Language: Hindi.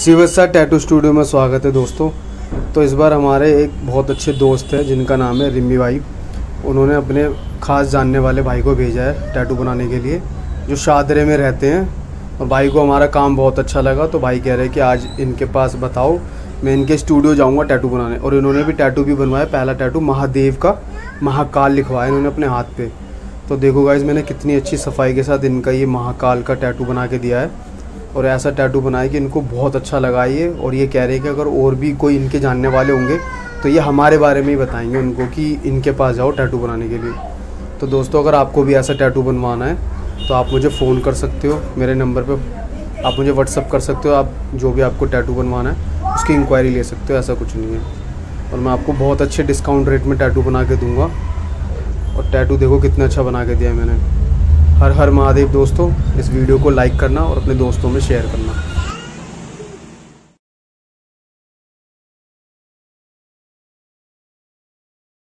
शिवसा टैटू स्टूडियो में स्वागत है दोस्तों। तो इस बार हमारे एक बहुत अच्छे दोस्त हैं, जिनका नाम है रिमी भाई। उन्होंने अपने खास जानने वाले भाई को भेजा है टैटू बनाने के लिए, जो शादरे में रहते हैं। और भाई को हमारा काम बहुत अच्छा लगा तो भाई कह रहे हैं कि आज इनके पास बताओ, मैं इनके स्टूडियो जाऊँगा टैटू बनाने। और इन्होंने भी टैटू भी बनवाया, पहला टैटू महादेव का, महाकाल लिखवाया इन्होंने अपने हाथ पे। तो देखो गाइज़ मैंने कितनी अच्छी सफ़ाई के साथ इनका ये महाकाल का टैटू बना के दिया है। और ऐसा टैटू बनाए कि इनको बहुत अच्छा लगा ये, और ये कह रहे हैं कि अगर और भी कोई इनके जानने वाले होंगे तो ये हमारे बारे में ही बताएँगे उनको कि इनके पास जाओ टैटू बनाने के लिए। तो दोस्तों, अगर आपको भी ऐसा टैटू बनवाना है तो आप मुझे फ़ोन कर सकते हो, मेरे नंबर पर आप मुझे व्हाट्सअप कर सकते हो, आप जो भी आपको टैटू बनवाना है, उसकी इंक्वायरी ले सकते हो, ऐसा कुछ नहीं है। और मैं आपको बहुत अच्छे डिस्काउंट रेट में टैटू बना के दूँगा। और टैटू देखो कितना अच्छा बना के दिया मैंने। हर हर महादेव दोस्तों, इस वीडियो को लाइक करना और अपने दोस्तों में शेयर करना।